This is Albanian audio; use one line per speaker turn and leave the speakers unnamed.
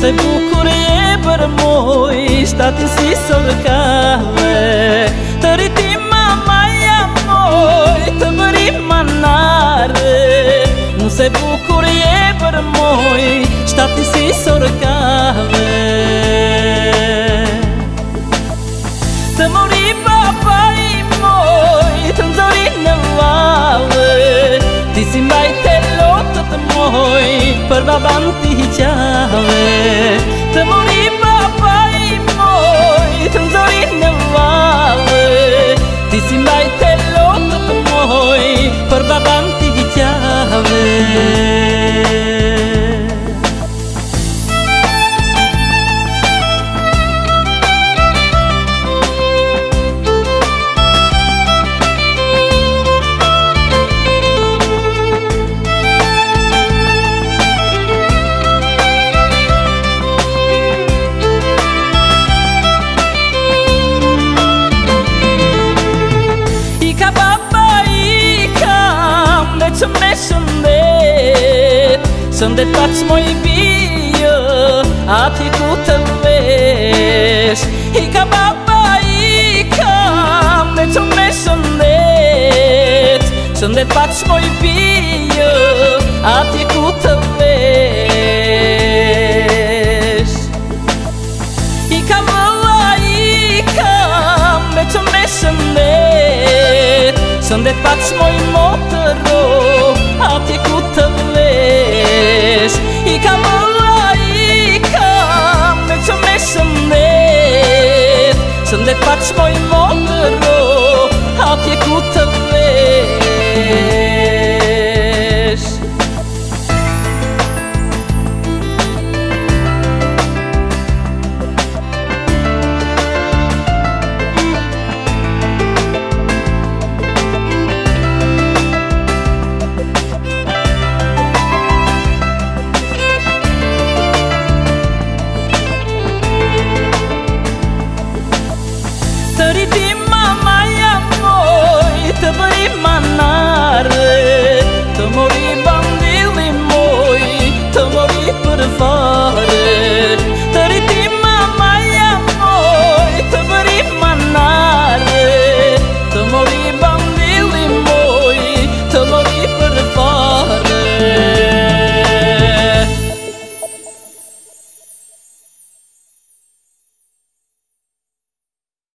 se bukurë e për moj Shtati si sërkave Të rriti mama ja moj Të bëri manare Mu se bukurë e për moj Shtati si sërkave Të mori papa i moj Të nëzori në vale Ti si mbajte lotët moj पर बाबा मुक्ति ही चाहे Të Sëndet pa që më i pijë, ati ku të vesh. I ka bëla i ka, me që me shënët. Sëndet pa që më i pijë, ati ku të vesh. I ka bëla i ka, me që me Sëndet pa që më i më